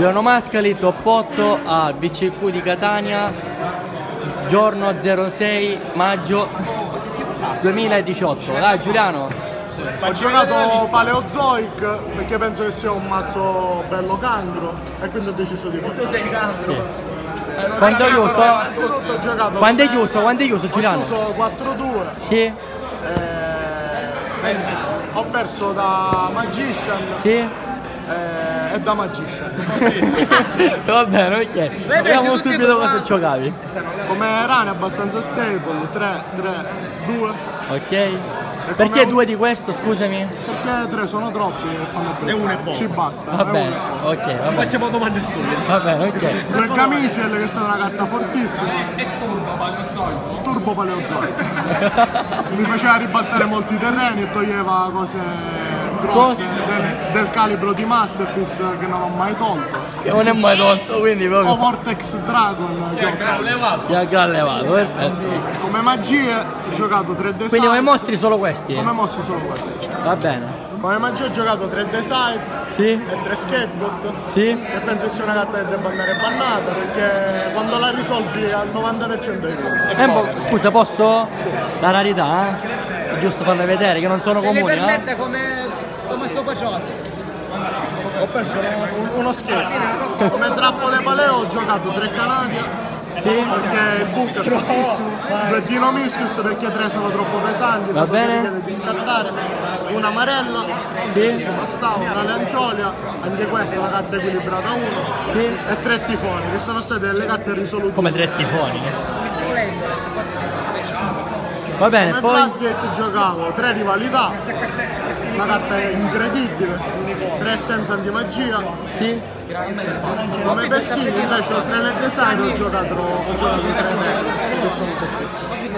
Giuliano Mascali, top 8 a BCQ di Catania, giorno 06 maggio 2018. Dai Giuliano, Ho giocato Paleozoic perché penso che sia un mazzo bello cancro e quindi ho deciso di portare. Tu sei cancro? quando è chiuso? Innanzitutto ho giocato Quando è chiuso? Quando è chiuso Ho Giuliano? chiuso 4-2 Sì? eh, ho perso da Magician Sì? Eh, e da Magician. Va bene, ok. Vediamo subito cosa giocavi. Come rane abbastanza stable, 3, 3, 2. Ok? Perché due di questo, scusami? Perché 3 sono troppi e fanno E uno è poco. Ci basta. Va bene, ok, va bene. Facciamo domande stupide. Va bene, ok. Due Gamisiel che sono una carta fortissima. Turbo Paleozoico. Mi faceva ribaltare molti terreni e toglieva cose grosse del, del calibro di Masterpiece che non ho mai tolto. Che non è mai tolto, quindi O proprio Vortex Dragon che ho tolto. ti ha gallevato, perfetto. Come magie ho giocato 3D Quindi come mostri solo questi? Come mossi solo questi. Va bene. Come magie ho giocato 3D Side Sì? e 3 Scapegoat. Sì? E penso che sia una carta che debba andare bannata perché quando la risolvi al 90% hai vinto. Eh, mo- scusa, posso? La rarità, eh? È giusto farle vedere che non sono comuni, eh? come, sto Paciozzi. Ho perso uno, scherzo. Come trappole paleo ho giocato 3 Canadia Sì? perché il book è fortissimo. Due Dino Miscus perché 3 sono troppo pesanti, Va bene. di scartare. Una Marella, Sì? bastava, una Lanciolia, anche questa è una carta equilibrata 1. Sì? E tre tifoni, che sono state delle carte risolutive. Come tre tifoni. Va bene, Come poi... Floodgate giocavo 3 rivalità, una carta incredibile, 3 essenze antimagia. Sì? Come Peschini invece oltre alle design ho giocato, ho giocato 3 Nexus che sono fortissimi.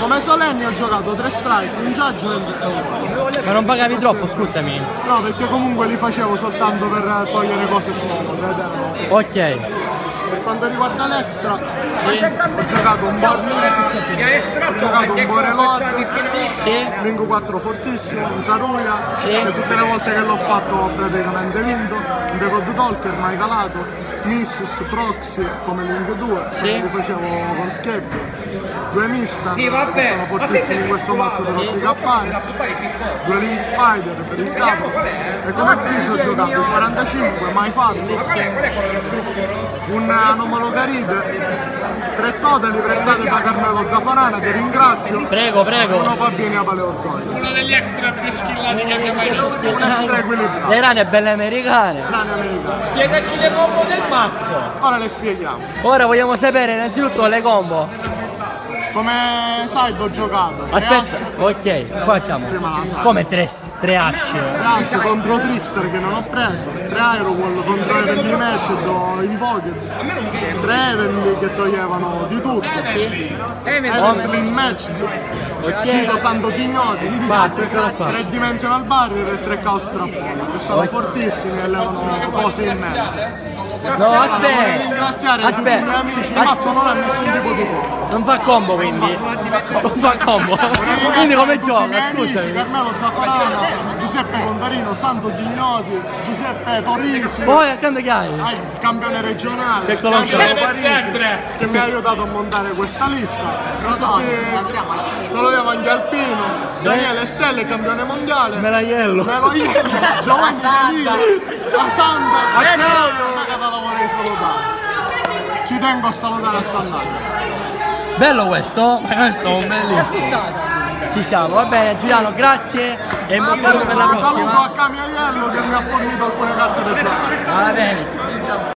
Come Solenni ho giocato 3 strike, un judgment e un. Ma non pagavi troppo, scusami. No, perché comunque li facevo soltanto per togliere cose scomode ed erano Ok. Per quanto riguarda l'extra, ho giocato un Bor ho giocato un Borelord, Sì? Link 4 fortissimo, un Saruya, Sì. tutte le volte che l'ho fatto ho praticamente vinto, un Decode Talker mai calato, Missus, Proxy come Link 2, Sì. li facevo con Scheb, due Mista, Sì, vabbè. che sono fortissimi in questo mazzo per OTK, due Link Spider per il capo, e come Xyz ho giocato il 45, mai fatto, un anomalo Caribe, tre totali prestate da Carmelo Zafarana che ringrazio. Prego, prego. Uno va bene a Paleozoico. Uno degli extra più skillati che abbia mai visto. Un extra equilibrato. Le rane belle americane. Rane americane. Spiegaci le combo del mazzo. Ora le spieghiamo. Ora vogliamo sapere innanzitutto le combo. Come side ho giocato. Aspetta, ok, qua siamo. Come tre, tre asce? Asce contro Trickster che non ho preso. Tre Aerowall contro Heavenly Match e do Invoked. Tre Heavenly che toglievano di tutto. Heavenly Match. Cito Santo Tignoti. Tre Dimensional Barrier e tre Chaos Trappone che sono fortissimi e levano cose immense. No, Vorrei aspetta. ringraziare tutti i miei Aspetta. amici. Il mazzo non ha nessun tipo di combo. Non fa combo quindi. Non fa combo. Quindi come gioca? Scusami. Carmelo Zaffarano, Giuseppe Contarino, Santo Dignoti, Giuseppe Torisi, Poi accanto che hai? ah, il campione regionale, che mi ha aiutato a montare questa lista. Salutiamo anche Alpino, Daniele Stelle, campione mondiale. Melaiello. Melo Iello, Giovanni Danile, la Santa, a Claudio vorrei salutare. Ci tengo a salutare a Sant'Anna. Bello questo? Questo è un bellissimo. Ci siamo, va bene Giuliano, grazie e lupo per la Un saluto prossima. a Camiaiello che mi ha fornito alcune carte da giocare. Va bene.